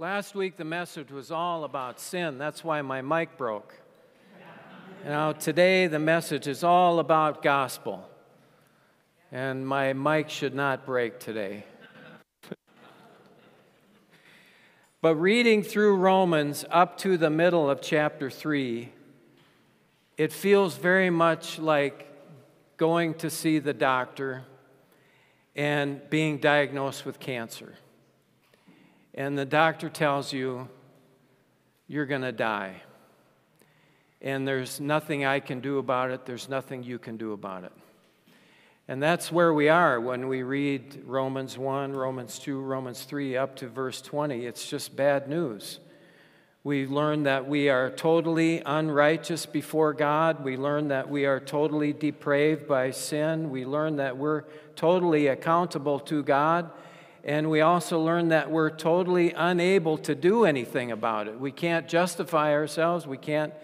Last week, the message was all about sin. That's why my mic broke. Now, today, the message is all about gospel. And my mic should not break today. but reading through Romans up to the middle of chapter 3, it feels very much like going to see the doctor and being diagnosed with cancer and the doctor tells you you're going to die. And there's nothing I can do about it, there's nothing you can do about it. And that's where we are when we read Romans 1, Romans 2, Romans 3, up to verse 20. It's just bad news. We learn that we are totally unrighteous before God. We learn that we are totally depraved by sin. We learn that we're totally accountable to God. And we also learn that we're totally unable to do anything about it. We can't justify ourselves. We can't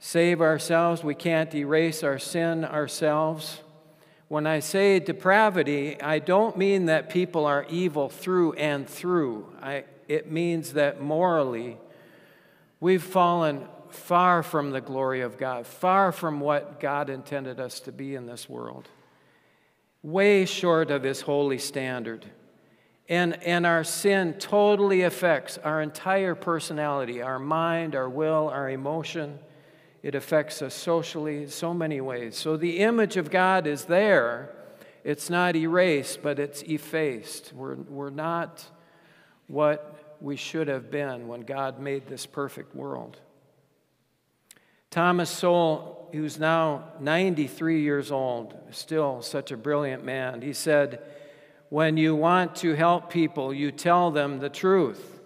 save ourselves. We can't erase our sin ourselves. When I say depravity, I don't mean that people are evil through and through. I, it means that morally, we've fallen far from the glory of God, far from what God intended us to be in this world, way short of His holy standard. And, and our sin totally affects our entire personality, our mind, our will, our emotion. It affects us socially so many ways. So the image of God is there. It's not erased, but it's effaced. We're, we're not what we should have been when God made this perfect world. Thomas Sowell, who's now 93 years old, still such a brilliant man, he said, when you want to help people, you tell them the truth.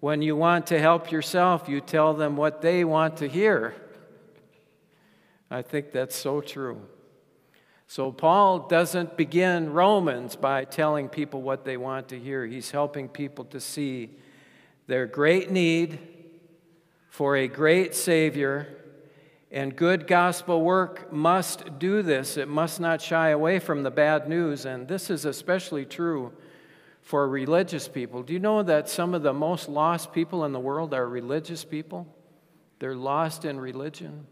When you want to help yourself, you tell them what they want to hear. I think that's so true. So, Paul doesn't begin Romans by telling people what they want to hear. He's helping people to see their great need for a great Savior and good gospel work must do this. It must not shy away from the bad news. And this is especially true for religious people. Do you know that some of the most lost people in the world are religious people? They're lost in religion.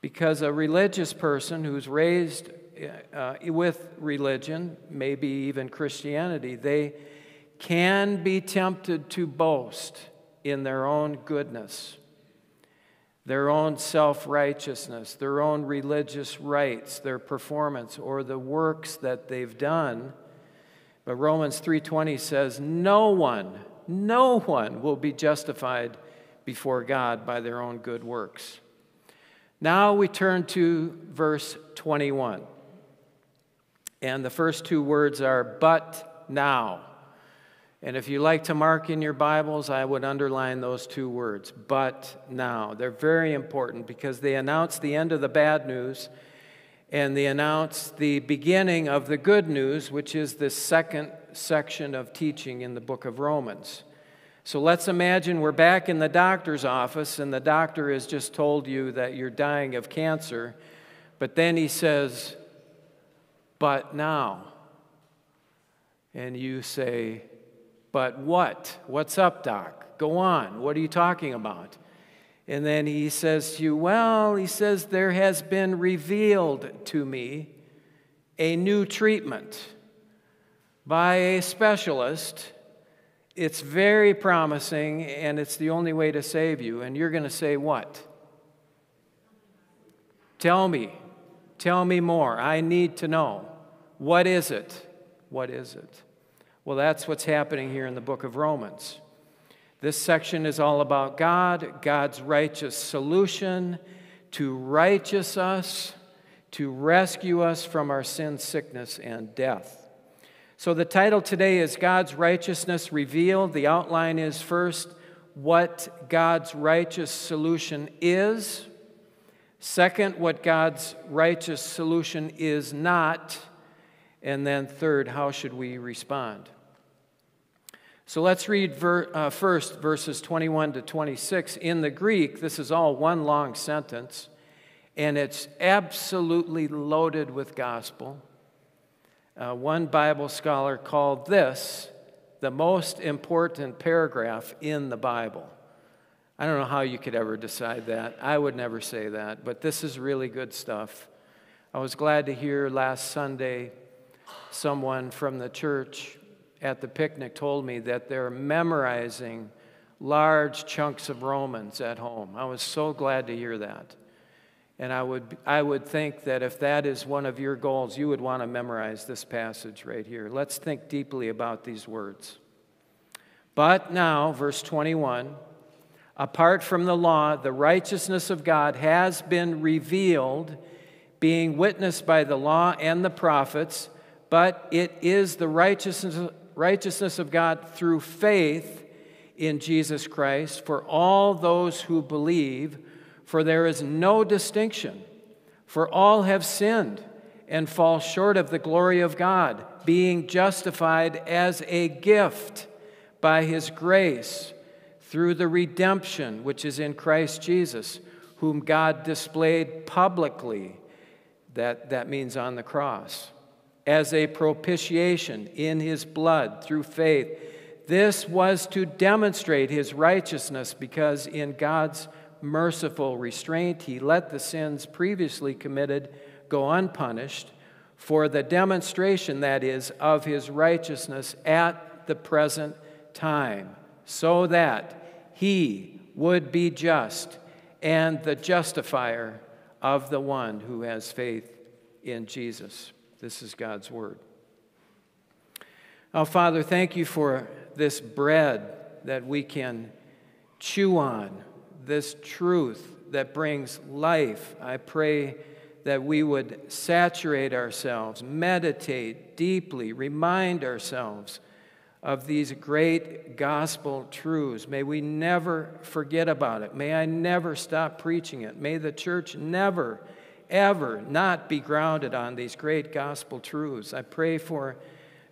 Because a religious person who's raised uh, with religion, maybe even Christianity, they can be tempted to boast in their own goodness their own self righteousness, their own religious rites, their performance, or the works that they've done. But Romans 3:20 says, "No one, no one will be justified before God by their own good works." Now we turn to verse 21. And the first two words are but now. And if you like to mark in your Bibles, I would underline those two words, but now. They're very important because they announce the end of the bad news and they announce the beginning of the good news, which is the second section of teaching in the book of Romans. So let's imagine we're back in the doctor's office and the doctor has just told you that you're dying of cancer, but then he says, but now. And you say, but what? What's up, Doc? Go on. What are you talking about? And then he says to you, Well, he says, there has been revealed to me a new treatment by a specialist. It's very promising, and it's the only way to save you. And you're going to say, What? Tell me. Tell me more. I need to know. What is it? What is it? Well, that's what's happening here in the book of Romans. This section is all about God, God's righteous solution to righteous us, to rescue us from our sin, sickness, and death. So the title today is God's Righteousness Revealed. The outline is first what God's righteous solution is. Second, what God's righteous solution is not. And then third, how should we respond? So let's read ver, uh, first verses 21 to 26. In the Greek, this is all one long sentence, and it's absolutely loaded with gospel. Uh, one Bible scholar called this the most important paragraph in the Bible. I don't know how you could ever decide that. I would never say that, but this is really good stuff. I was glad to hear last Sunday someone from the church at the picnic told me that they're memorizing large chunks of Romans at home. I was so glad to hear that. And I would, I would think that if that is one of your goals, you would want to memorize this passage right here. Let's think deeply about these words. But now, verse 21 apart from the law, the righteousness of God has been revealed, being witnessed by the law and the prophets, but it is the righteousness, righteousness of God through faith in Jesus Christ for all those who believe for there is no distinction. For all have sinned and fall short of the glory of God, being justified as a gift by his grace through the redemption which is in Christ Jesus, whom God displayed publicly, that, that means on the cross, as a propitiation in his blood through faith. This was to demonstrate his righteousness because in God's merciful restraint, he let the sins previously committed go unpunished for the demonstration, that is, of his righteousness at the present time, so that he would be just and the justifier of the one who has faith in Jesus. This is God's word. Oh, Father, thank you for this bread that we can chew on this truth that brings life. I pray that we would saturate ourselves, meditate deeply, remind ourselves of these great gospel truths. May we never forget about it. May I never stop preaching it. May the church never, ever not be grounded on these great gospel truths. I pray for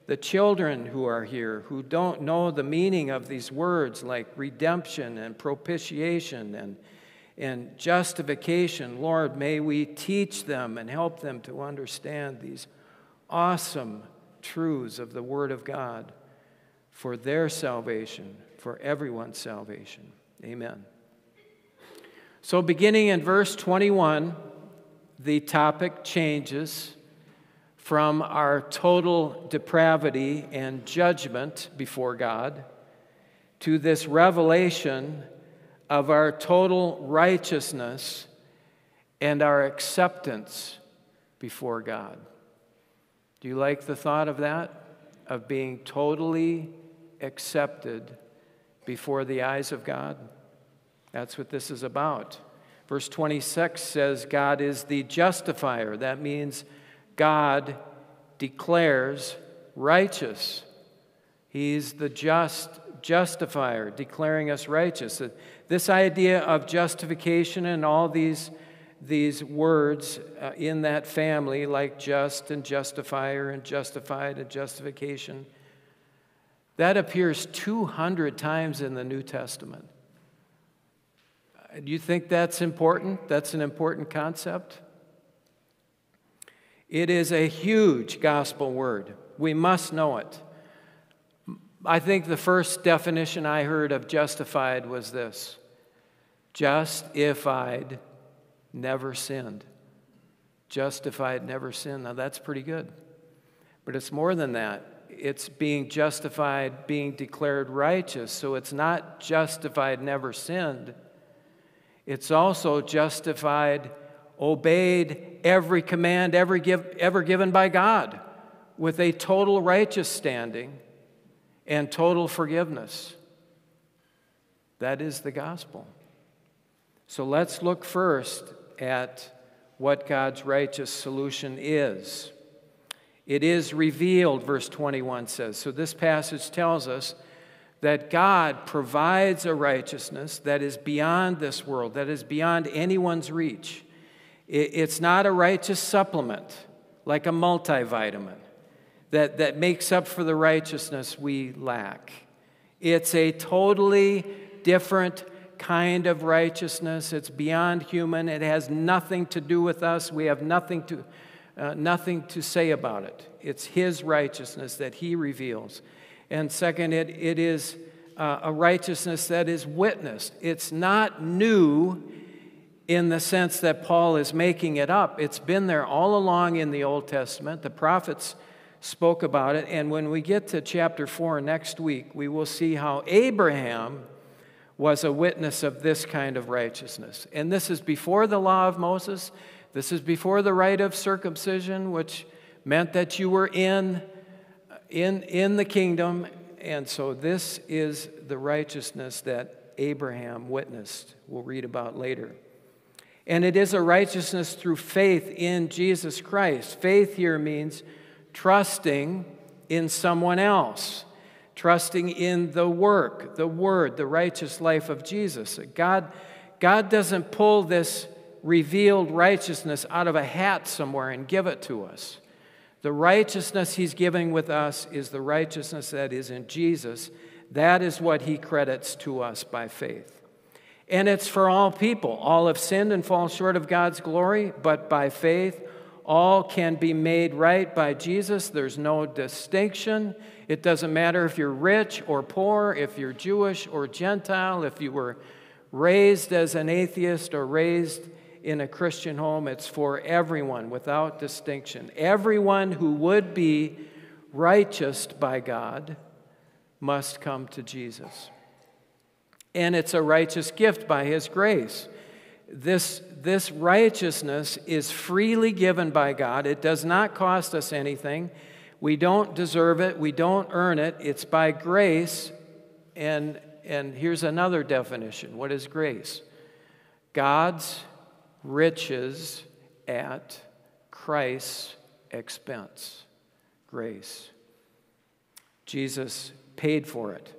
the children who are here who don't know the meaning of these words like redemption and propitiation and, and justification, Lord, may we teach them and help them to understand these awesome truths of the Word of God for their salvation, for everyone's salvation. Amen. So, beginning in verse 21, the topic changes from our total depravity and judgment before God to this revelation of our total righteousness and our acceptance before God. Do you like the thought of that? Of being totally accepted before the eyes of God? That's what this is about. Verse 26 says, God is the justifier. That means God declares righteous. He's the just justifier, declaring us righteous. This idea of justification and all these, these words uh, in that family, like just and justifier and justified and justification, that appears 200 times in the New Testament. Do you think that's important? That's an important concept? It is a huge gospel word. We must know it. I think the first definition I heard of justified was this just if I'd never sinned. Justified, never sinned. Now that's pretty good. But it's more than that. It's being justified, being declared righteous. So it's not justified, never sinned. It's also justified obeyed every command ever, give, ever given by God with a total righteous standing and total forgiveness. That is the gospel. So let's look first at what God's righteous solution is. It is revealed, verse 21 says. So this passage tells us that God provides a righteousness that is beyond this world, that is beyond anyone's reach. It's not a righteous supplement like a multivitamin that, that makes up for the righteousness we lack. It's a totally different kind of righteousness. It's beyond human. It has nothing to do with us. We have nothing to, uh, nothing to say about it. It's His righteousness that He reveals. And second, it, it is uh, a righteousness that is witnessed. It's not new in the sense that Paul is making it up. It's been there all along in the Old Testament. The prophets spoke about it. And when we get to chapter 4 next week, we will see how Abraham was a witness of this kind of righteousness. And this is before the law of Moses. This is before the rite of circumcision, which meant that you were in, in, in the kingdom. And so this is the righteousness that Abraham witnessed. We'll read about later. And it is a righteousness through faith in Jesus Christ. Faith here means trusting in someone else, trusting in the work, the word, the righteous life of Jesus. God, God doesn't pull this revealed righteousness out of a hat somewhere and give it to us. The righteousness he's giving with us is the righteousness that is in Jesus. That is what he credits to us by faith. And it's for all people. All have sinned and fall short of God's glory, but by faith, all can be made right by Jesus. There's no distinction. It doesn't matter if you're rich or poor, if you're Jewish or Gentile, if you were raised as an atheist or raised in a Christian home. It's for everyone without distinction. Everyone who would be righteous by God must come to Jesus. And it's a righteous gift by His grace. This, this righteousness is freely given by God. It does not cost us anything. We don't deserve it. We don't earn it. It's by grace. And, and here's another definition what is grace? God's riches at Christ's expense. Grace. Jesus paid for it.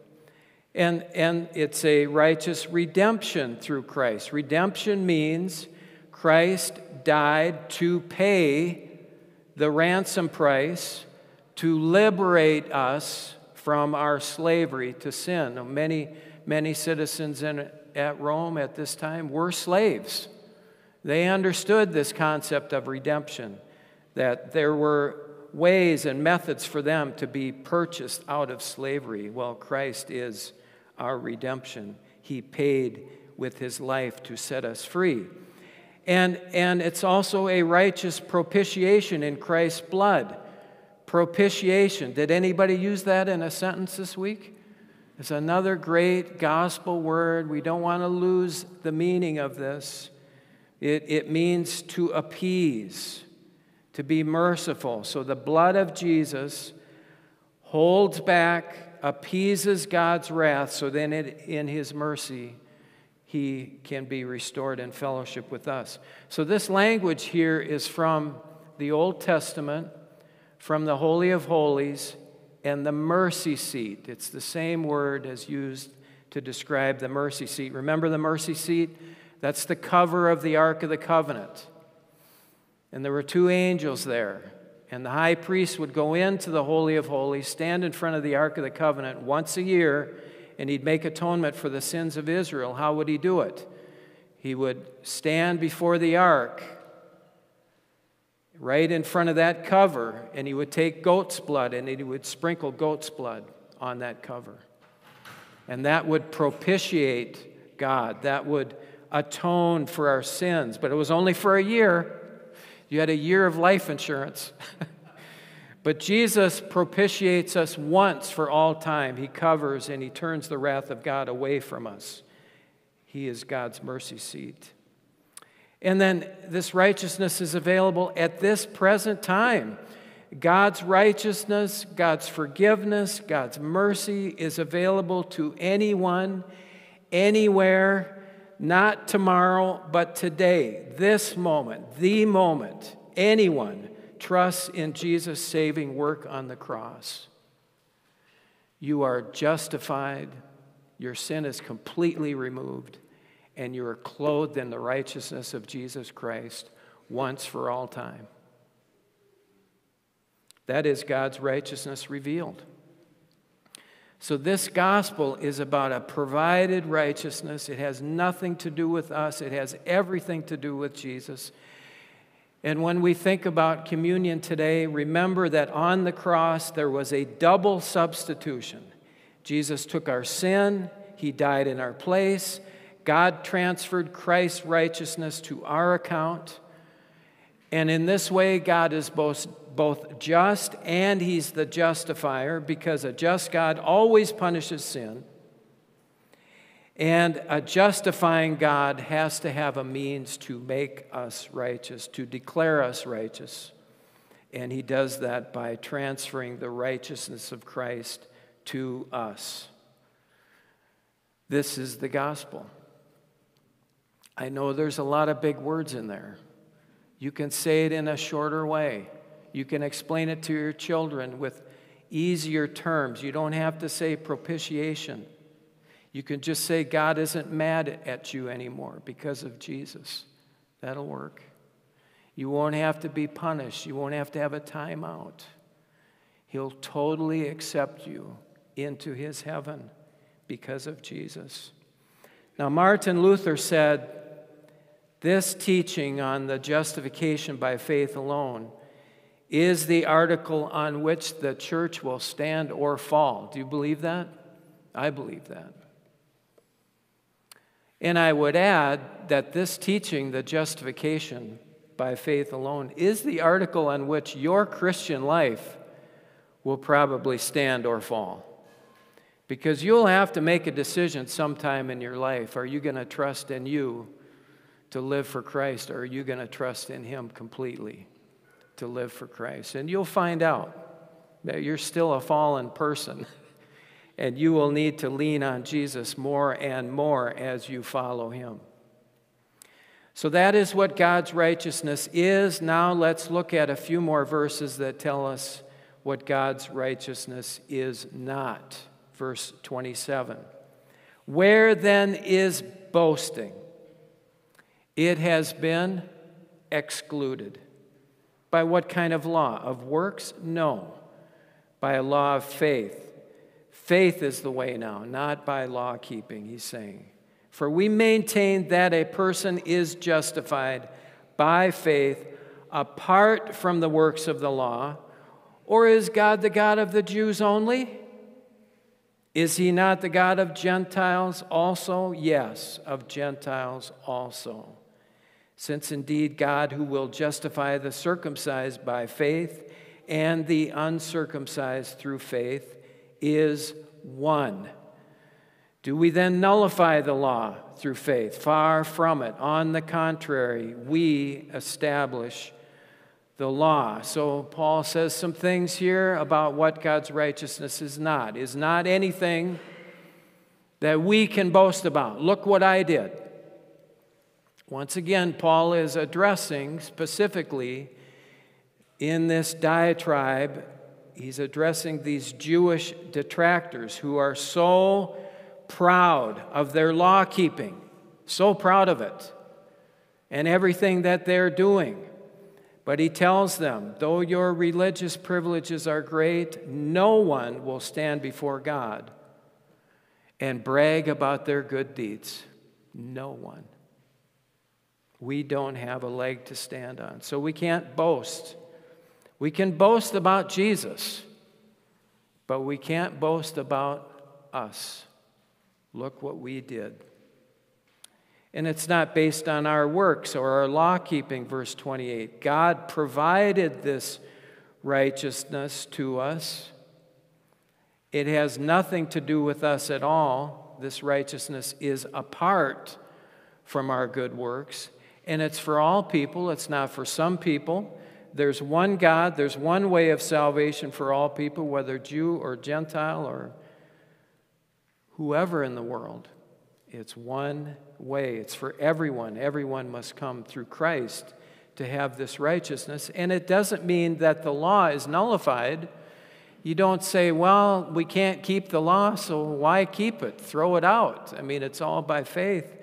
And, and it's a righteous redemption through Christ. Redemption means Christ died to pay the ransom price to liberate us from our slavery to sin. Many, many citizens in, at Rome at this time were slaves. They understood this concept of redemption, that there were ways and methods for them to be purchased out of slavery. Well, Christ is our redemption. He paid with his life to set us free. And, and it's also a righteous propitiation in Christ's blood. Propitiation. Did anybody use that in a sentence this week? It's another great gospel word. We don't want to lose the meaning of this. It, it means to appease, to be merciful. So the blood of Jesus holds back appeases God's wrath so then it, in his mercy he can be restored in fellowship with us. So this language here is from the Old Testament, from the Holy of Holies, and the mercy seat. It's the same word as used to describe the mercy seat. Remember the mercy seat? That's the cover of the Ark of the Covenant. And there were two angels there. And the high priest would go into the Holy of Holies, stand in front of the Ark of the Covenant once a year, and he'd make atonement for the sins of Israel. How would he do it? He would stand before the Ark, right in front of that cover, and he would take goat's blood and he would sprinkle goat's blood on that cover. And that would propitiate God. That would atone for our sins. But it was only for a year. You had a year of life insurance. but Jesus propitiates us once for all time. He covers and he turns the wrath of God away from us. He is God's mercy seat. And then this righteousness is available at this present time. God's righteousness, God's forgiveness, God's mercy is available to anyone, anywhere, not tomorrow, but today, this moment, the moment anyone trusts in Jesus' saving work on the cross. You are justified, your sin is completely removed, and you are clothed in the righteousness of Jesus Christ once for all time. That is God's righteousness revealed. So, this gospel is about a provided righteousness. It has nothing to do with us, it has everything to do with Jesus. And when we think about communion today, remember that on the cross there was a double substitution. Jesus took our sin, He died in our place. God transferred Christ's righteousness to our account. And in this way, God is both, both just and He's the justifier because a just God always punishes sin. And a justifying God has to have a means to make us righteous, to declare us righteous. And he does that by transferring the righteousness of Christ to us. This is the gospel. I know there's a lot of big words in there. You can say it in a shorter way. You can explain it to your children with easier terms. You don't have to say propitiation. You can just say, God isn't mad at you anymore because of Jesus. That'll work. You won't have to be punished. You won't have to have a timeout. He'll totally accept you into his heaven because of Jesus. Now, Martin Luther said this teaching on the justification by faith alone is the article on which the church will stand or fall. Do you believe that? I believe that. And I would add that this teaching, the justification by faith alone, is the article on which your Christian life will probably stand or fall. Because you'll have to make a decision sometime in your life. Are you going to trust in you to live for Christ, or are you going to trust in Him completely to live for Christ? And you'll find out that you're still a fallen person. and you will need to lean on Jesus more and more as you follow him. So that is what God's righteousness is. Now let's look at a few more verses that tell us what God's righteousness is not. Verse 27. Where then is boasting? It has been excluded. By what kind of law? Of works? No. By a law of faith. Faith is the way now, not by law keeping, he's saying. For we maintain that a person is justified by faith apart from the works of the law. Or is God the God of the Jews only? Is he not the God of Gentiles also? Yes, of Gentiles also. Since indeed God, who will justify the circumcised by faith and the uncircumcised through faith, is one. Do we then nullify the law through faith? Far from it. On the contrary, we establish the law. So Paul says some things here about what God's righteousness is not. Is not anything that we can boast about. Look what I did. Once again, Paul is addressing specifically in this diatribe he's addressing these Jewish detractors who are so proud of their law keeping, so proud of it, and everything that they're doing. But he tells them, though your religious privileges are great, no one will stand before God and brag about their good deeds. No one. We don't have a leg to stand on, so we can't boast we can boast about Jesus, but we can't boast about us. Look what we did. And it's not based on our works or our law keeping, verse 28. God provided this righteousness to us. It has nothing to do with us at all. This righteousness is apart from our good works. And it's for all people, it's not for some people there's one God, there's one way of salvation for all people, whether Jew or Gentile or whoever in the world. It's one way, it's for everyone. Everyone must come through Christ to have this righteousness. And it doesn't mean that the law is nullified. You don't say, well, we can't keep the law, so why keep it? Throw it out. I mean, it's all by faith.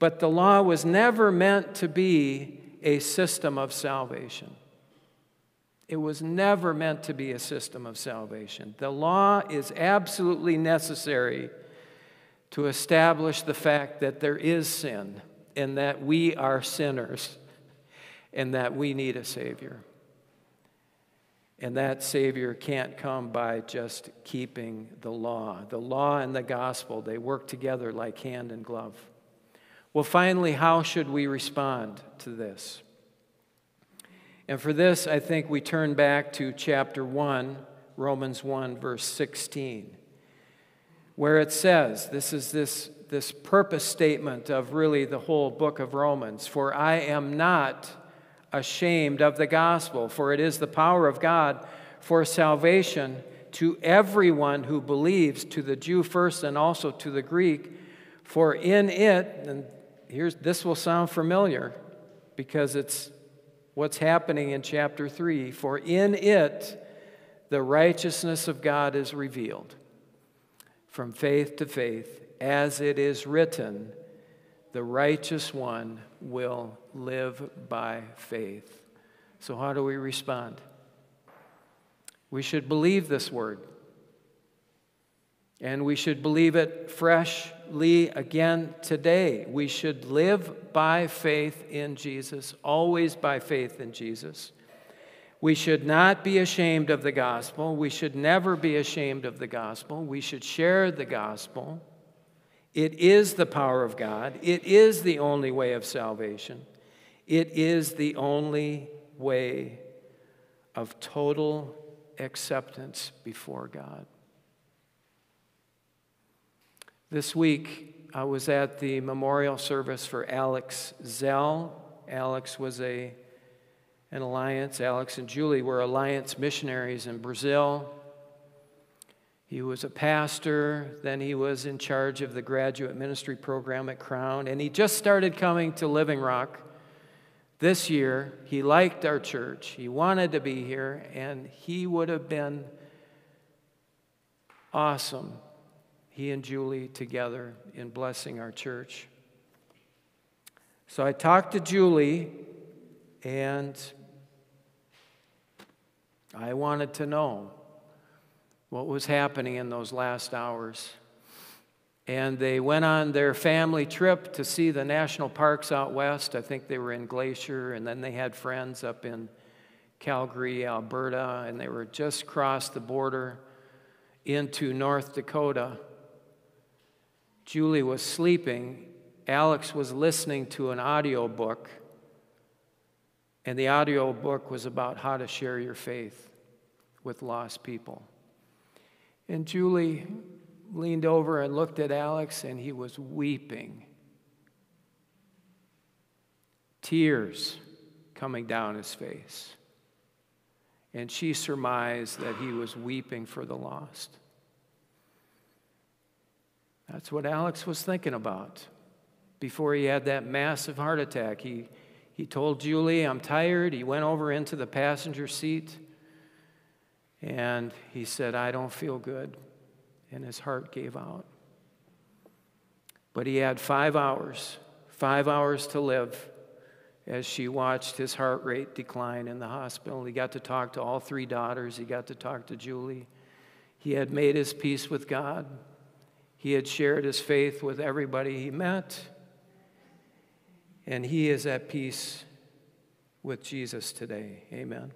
But the law was never meant to be a system of salvation. It was never meant to be a system of salvation. The law is absolutely necessary to establish the fact that there is sin and that we are sinners and that we need a Savior. And that Savior can't come by just keeping the law. The law and the gospel, they work together like hand and glove. Well, finally, how should we respond to this? And for this, I think we turn back to chapter 1, Romans 1, verse 16, where it says this is this, this purpose statement of really the whole book of Romans For I am not ashamed of the gospel, for it is the power of God for salvation to everyone who believes, to the Jew first and also to the Greek. For in it, and here's this will sound familiar because it's what's happening in chapter 3 for in it the righteousness of God is revealed from faith to faith as it is written the righteous one will live by faith. So, how do we respond? We should believe this word. And we should believe it freshly again today. We should live by faith in Jesus, always by faith in Jesus. We should not be ashamed of the gospel. We should never be ashamed of the gospel. We should share the gospel. It is the power of God. It is the only way of salvation. It is the only way of total acceptance before God. This week, I was at the memorial service for Alex Zell. Alex was a, an alliance. Alex and Julie were alliance missionaries in Brazil. He was a pastor, then he was in charge of the graduate ministry program at Crown, and he just started coming to Living Rock this year. He liked our church, he wanted to be here, and he would have been awesome, he and Julie together in blessing our church. So I talked to Julie, and I wanted to know what was happening in those last hours. And they went on their family trip to see the national parks out west. I think they were in Glacier, and then they had friends up in Calgary, Alberta, and they were just crossed the border into North Dakota. Julie was sleeping. Alex was listening to an audio book, and the audio book was about how to share your faith with lost people. And Julie leaned over and looked at Alex, and he was weeping. Tears coming down his face. And she surmised that he was weeping for the lost. That's what Alex was thinking about before he had that massive heart attack. He, he told Julie, I'm tired. He went over into the passenger seat and he said, I don't feel good. And his heart gave out. But he had five hours, five hours to live as she watched his heart rate decline in the hospital. He got to talk to all three daughters, he got to talk to Julie. He had made his peace with God, he had shared his faith with everybody he met, and he is at peace with Jesus today. Amen.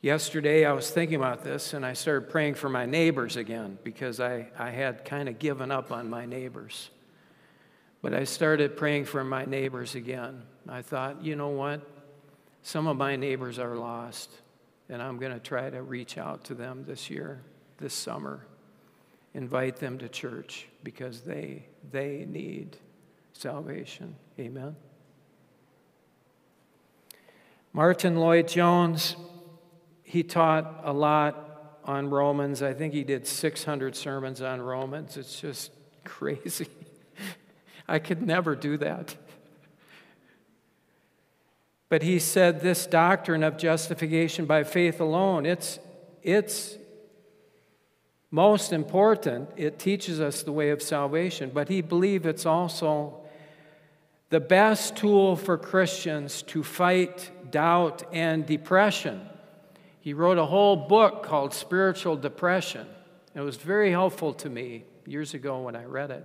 Yesterday, I was thinking about this and I started praying for my neighbors again because I, I had kind of given up on my neighbors. But I started praying for my neighbors again. I thought, you know what? Some of my neighbors are lost, and I'm going to try to reach out to them this year, this summer, invite them to church because they, they need salvation. Amen. Martyn Lloyd-Jones he taught a lot on Romans. I think he did 600 sermons on Romans. It's just crazy. I could never do that. But he said this doctrine of justification by faith alone, it's, it's most important. It teaches us the way of salvation, but he believed it's also the best tool for Christians to fight doubt and depression. He wrote a whole book called Spiritual Depression. It was very helpful to me years ago when I read it.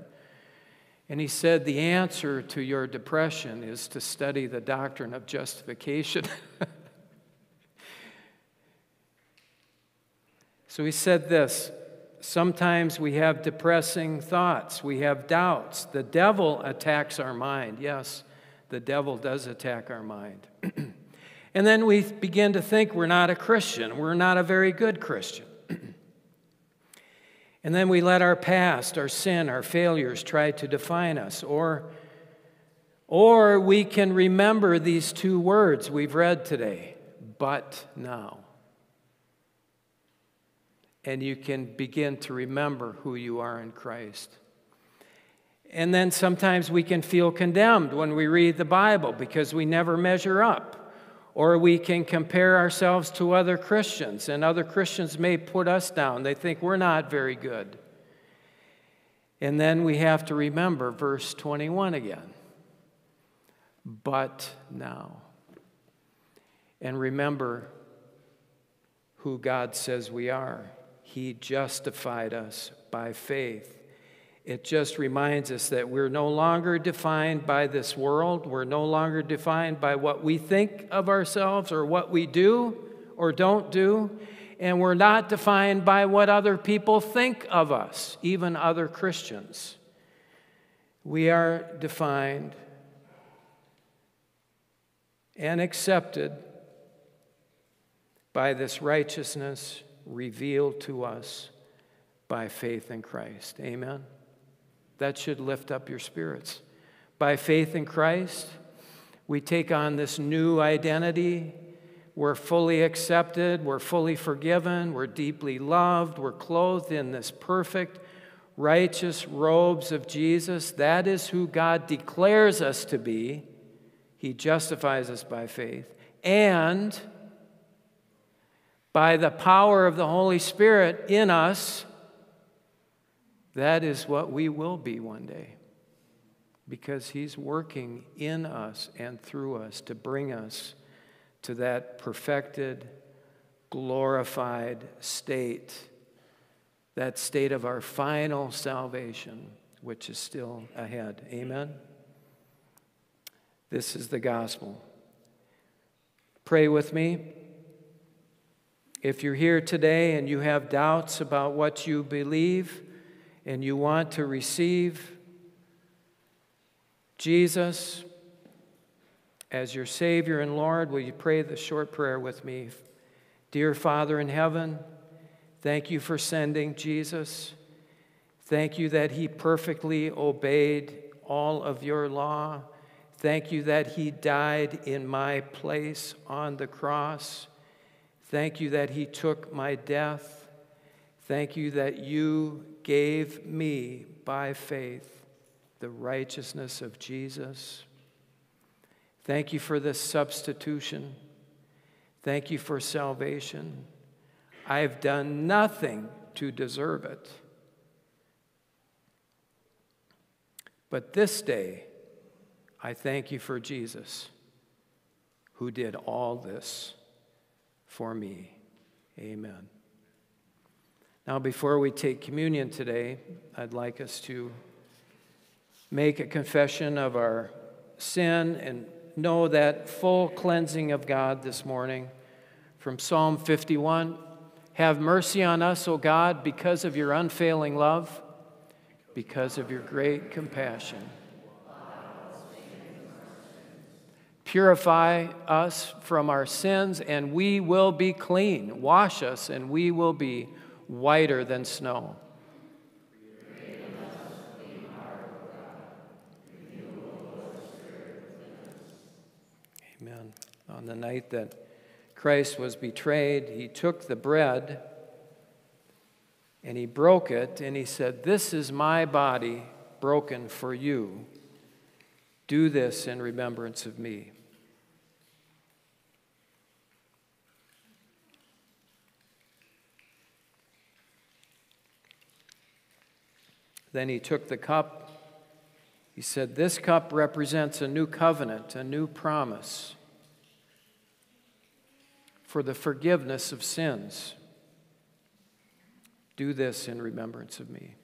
And he said, The answer to your depression is to study the doctrine of justification. so he said this Sometimes we have depressing thoughts, we have doubts. The devil attacks our mind. Yes, the devil does attack our mind. and then we begin to think we're not a Christian, we're not a very good Christian. And then we let our past, our sin, our failures try to define us. Or, or we can remember these two words we've read today, but now. And you can begin to remember who you are in Christ. And then sometimes we can feel condemned when we read the Bible because we never measure up. Or we can compare ourselves to other Christians, and other Christians may put us down. They think we're not very good. And then we have to remember verse 21 again. But now. And remember who God says we are. He justified us by faith it just reminds us that we're no longer defined by this world. We're no longer defined by what we think of ourselves or what we do or don't do. And we're not defined by what other people think of us, even other Christians. We are defined and accepted by this righteousness revealed to us by faith in Christ. Amen. That should lift up your spirits. By faith in Christ, we take on this new identity. We're fully accepted, we're fully forgiven, we're deeply loved, we're clothed in this perfect, righteous robes of Jesus. That is who God declares us to be. He justifies us by faith. And by the power of the Holy Spirit in us, that is what we will be one day because He's working in us and through us to bring us to that perfected, glorified state, that state of our final salvation, which is still ahead. Amen? This is the gospel. Pray with me. If you're here today and you have doubts about what you believe, and you want to receive Jesus as your Savior and Lord, will you pray the short prayer with me? Dear Father in heaven, thank you for sending Jesus. Thank you that he perfectly obeyed all of your law. Thank you that he died in my place on the cross. Thank you that he took my death. Thank you that you gave me by faith the righteousness of Jesus. Thank you for this substitution. Thank you for salvation. I've done nothing to deserve it. But this day, I thank you for Jesus, who did all this for me. Amen. Now, before we take communion today, I'd like us to make a confession of our sin and know that full cleansing of God this morning from Psalm 51. Have mercy on us, O God, because of your unfailing love, because of your great compassion. Purify us from our sins, and we will be clean. Wash us, and we will be whiter than snow. Amen. On the night that Christ was betrayed, he took the bread and he broke it and he said, This is my body broken for you. Do this in remembrance of me. Then he took the cup. He said, This cup represents a new covenant, a new promise for the forgiveness of sins. Do this in remembrance of me.